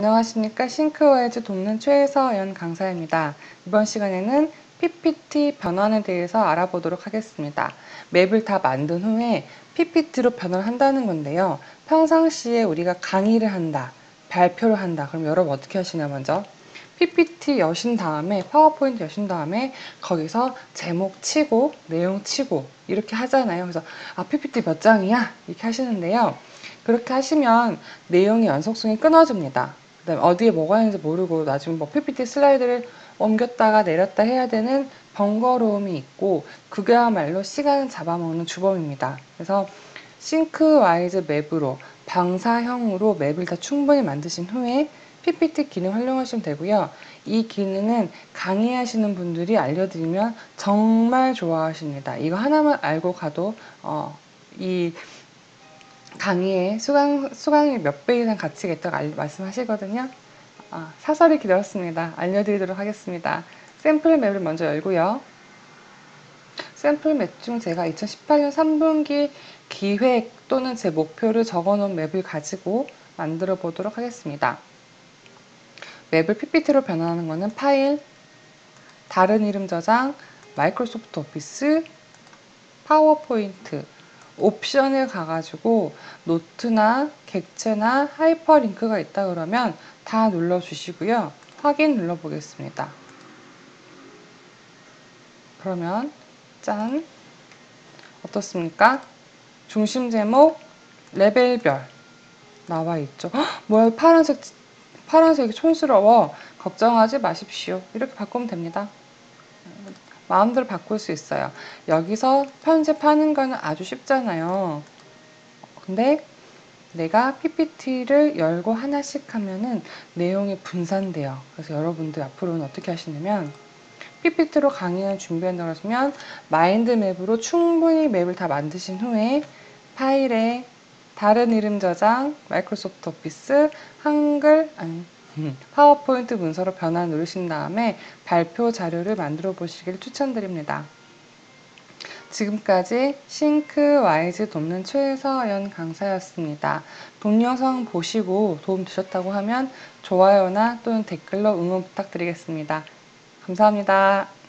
안녕하십니까 싱크와이즈 돕는 최서연 강사입니다. 이번 시간에는 PPT 변환에 대해서 알아보도록 하겠습니다. 맵을 다 만든 후에 PPT로 변환을 한다는 건데요. 평상시에 우리가 강의를 한다, 발표를 한다. 그럼 여러분 어떻게 하시냐 먼저 PPT 여신 다음에 파워포인트 여신 다음에 거기서 제목 치고 내용 치고 이렇게 하잖아요. 그래서 아 PPT 몇 장이야? 이렇게 하시는데요. 그렇게 하시면 내용의 연속성이 끊어집니다. 그다음에 어디에 뭐가 있는지 모르고 나중에 뭐 PPT 슬라이드를 옮겼다가 내렸다 해야 되는 번거로움이 있고 그게야말로 시간을 잡아먹는 주범입니다. 그래서 싱크와이즈 맵으로 방사형으로 맵을 다 충분히 만드신 후에 PPT 기능 활용하시면 되고요. 이 기능은 강의하시는 분들이 알려드리면 정말 좋아하십니다. 이거 하나만 알고 가도 어, 이 강의에 수강, 수강이 몇 배 이상 가치가 있다고 알, 말씀하시거든요. 아, 사설이 기다렸습니다. 알려드리도록 하겠습니다. 샘플 맵을 먼저 열고요. 샘플 맵 중 제가 2018년 3분기 기획 또는 제 목표를 적어 놓은 맵을 가지고 만들어 보도록 하겠습니다. 맵을 PPT로 변환하는 것은 파일, 다른 이름 저장, 마이크로소프트 오피스, 파워포인트, 옵션을 가가지고 노트나 객체나 하이퍼링크가 있다 그러면 다 눌러 주시고요. 확인 눌러 보겠습니다. 그러면 짠 어떻습니까? 중심 제목 레벨별 나와 있죠. 헉, 뭐야 파란색 파란색이 촌스러워 걱정하지 마십시오. 이렇게 바꾸면 됩니다. 마음대로 바꿀 수 있어요. 여기서 편집하는 거는 아주 쉽잖아요. 근데 내가 PPT를 열고 하나씩 하면은 내용이 분산돼요. 그래서 여러분들 앞으로는 어떻게 하시냐면 PPT로 강의를 준비한다고 하시면 마인드맵으로 충분히 맵을 다 만드신 후에 파일에 다른 이름 저장, 마이크로소프트 오피스, 한글, 아니, 음, 파워포인트 문서로 변환 누르신 다음에 발표 자료를 만들어 보시길 추천드립니다. 지금까지 씽크와이즈 돕는 최서연 강사였습니다. 본 영상 보시고 도움 되셨다고 하면 좋아요나 또는 댓글로 응원 부탁드리겠습니다. 감사합니다.